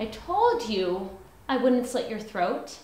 I told you I wouldn't slit your throat.